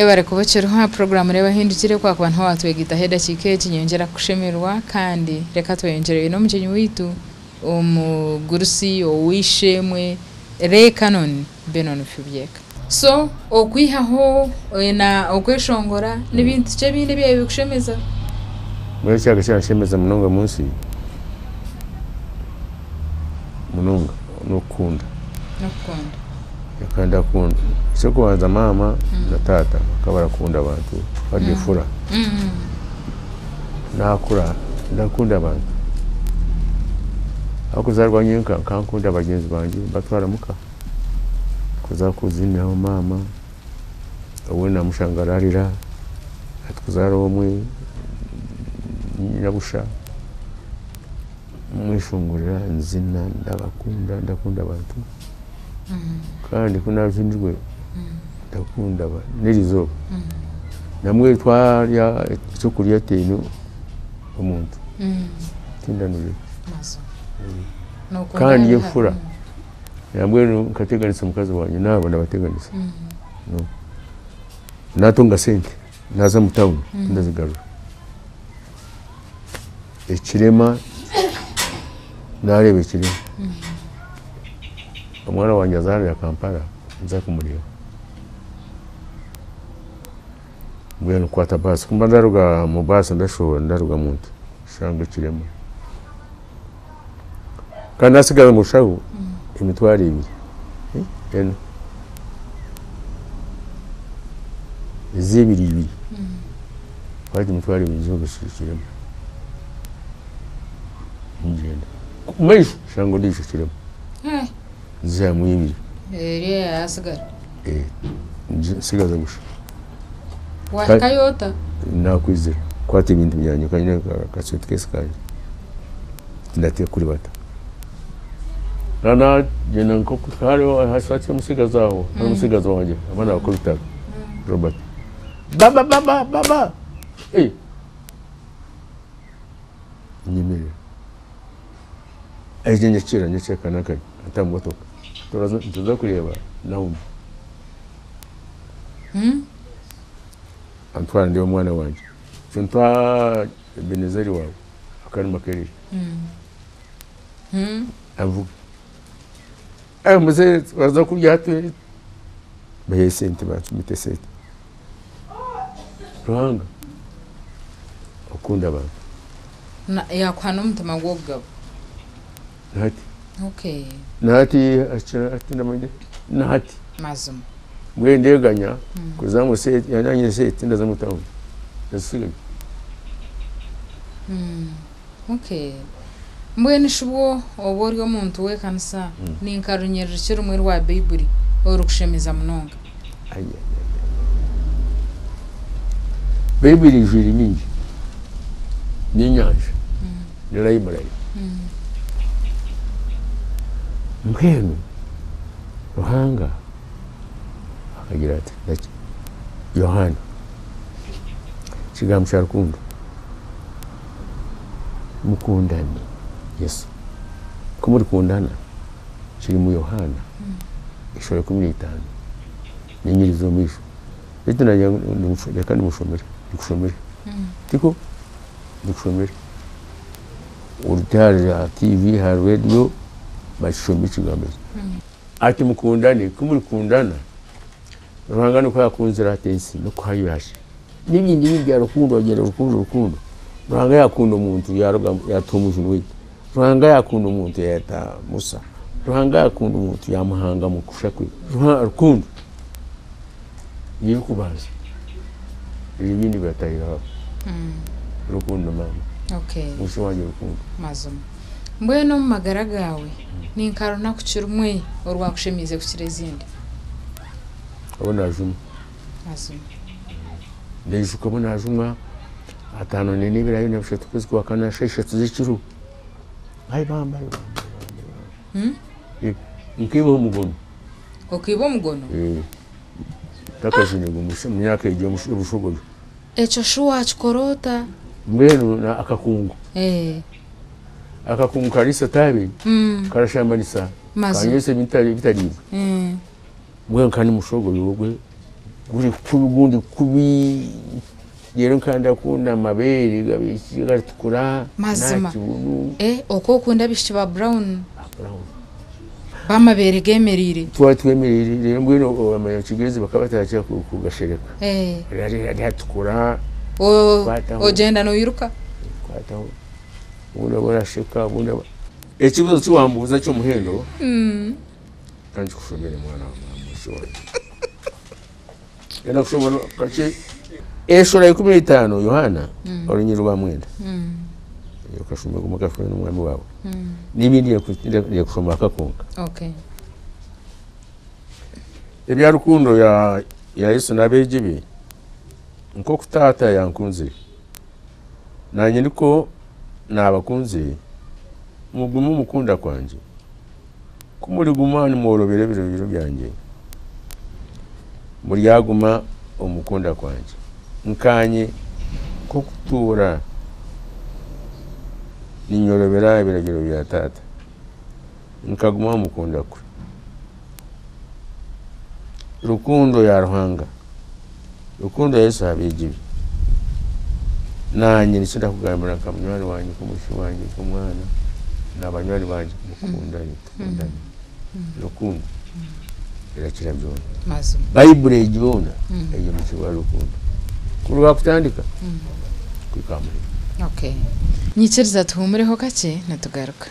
yabara kubochero ha programu reba hindukire kwa kubantu batwegitaheda chike kinyongera kushemerwa kandi reka tweyongereye no mjenyi witu umugurusi owishemwe reka none benone fyubyeka so okwihaho eh, na okweshongora n'ibintu cyo bindi byaye bikushemeza mwe cyaka cyashemeza munonga munsi munonga nokunda bakanda so kubanza mama mm. na taata mm. mm-hmm. ka barakunda abantu badde fula nakula nakunda abantu akuzaalibwa nyo kankunda abagenzi banjye batwara muka kuza kuzinao maama owe namushangalalira atukuzaala omwe nyabusha mwishungulira nzina ndabakunda ndakunda abantu kandi kunavinirwe mm. ba n'eriizooba mm. mm. namwe twarya ekyokurya taino omuntu tindanure kandi yefura nambwenu nkateganisa mukazi wanye naabo ndabateganisa natunga sente naza mutawuni ndazigarura ekirema nareeba ekirema omwana wange azaalira kampala nza kumulira bwe nkwata baasi kumba ndaruga mu baasi ndashobora ndaruga muntu shanga kirema kandi nasigaye mu shahu mm. emitwaro ebiri eh, eno ez'ebiri ibiri mm. kwati emitwaro ebiri zoga kirema ngenda mumaiso shanga ndiico kirema zaya mu yibiri ere yasigara e, eh nsigaza gusha wakayota nakwizira kwata ibintu byanyu kanyine akasweti kese kanje ndatiye kuri bata rana aho hari wanjye abana robert baba baba baba ejo nyakira nyakira kanaka tuza kureba nawe antwara ndeba umwana wanjye ntwa benezeri wawe akarima kereje avuga muze baza kurya hatuye baheye sente bansumite sente ruhanga ukunda abantu yakwano mutama gwogabo ntati okay nati atina manje nati mazum mwe ndeganya mm. kuzamu se yananye se tinda mm okay shibwo oba ori omuntu w'ekanisa mm. kirumwe rwa bayibuli orikushemeza munonga bayibuli ijwiri mingi nyenyanja mm. ni mwenu ruhanga akagira ati yohana ikigambo cya rukundo mukundane yesu ko murikundana kiri mu yohana mm. ishobora kumi n'itanu ni nyirizomisho leta nanjye reka nimushomere dushomere mm. tiko dushomere urubyarira tivi hari radiyo bagicumbi ikigambiro ati mukundane ko murikundana ruhanga nuko yakunze ratensi no kuhayuraje n'ibindi bibya rukundo bagera rukundo rukundo ruhanga yakunda umuntu yatumuje umwita ruhanga yakunda umuntu yata musa ruhanga yakunda umuntu yamuhanga mu kushakwe rukundo niyo kubaza ibi bindi mm. rukundo mama okay. wanjye rukundo mazuma mbuye no mu magara gawe ninkaro nakukira umwe orwakushemize kukira ezindi abo najumwa azumwa ndaijukamo najumwa atano neneberayo nabushatu kwezi kwa kane asheshatu z'ekiru aibambayo hmm? nkiba omugono okiba omugono takazinyaga mu myaka egi obushogozo ekyo shuwa kikorota mbwenu akakungu eh. akakunkalisa tabi mm. karashamba ni sa kanyese bitari bitari eh. mm. mwe bwenka mushogo ogwe guri kugundi kubi yero rero nkanda mabeli amabere gatukura mazima eh oko kunda bishi ba brown ah, bamabere gemerire twa twemerire rero mwe mbwino amanyakigezi bakaba bataracyera kugashereka eh rari hatukura o ogenda no yiruka kwataho ubundi barashika ubundi eh, ikibazo cy'uwambuza cy'umuhindo mm. kandi kushobora umwana wamushobora yenda kushobora eh, kake eshora ya kumi n'itanu yohana wari nyiri uba mwenda ukashumba mm. kuma kafuye n'umwami wawe n'ibindi yakushomba akakunga ebya rukundo ya ya yesu n'abeegi be nk'okutaata yankunzire nanye niko nabakunze mugume umukunda kwanjye ko murigumana umworobere ibirobiro byanjye muryaguma umukunda kwanjye nkanye ko kutura ninyorobera ibiragiro bya tata nkaguma umukunda kwe rukundo ya Ruhanga rukundo yesu habigiwe nanjye ndetse ndakugambira ka munywanyi wanjye mm. ku mushi wanjye ku mwana ni abanywanyi banjye mukundanye dukundane urukundo irakira byona bayibure igiona iyo mu kigo rukundo kuri wakutandika mm. kuri kamurika nyikiriza duhumureho gake natugaruka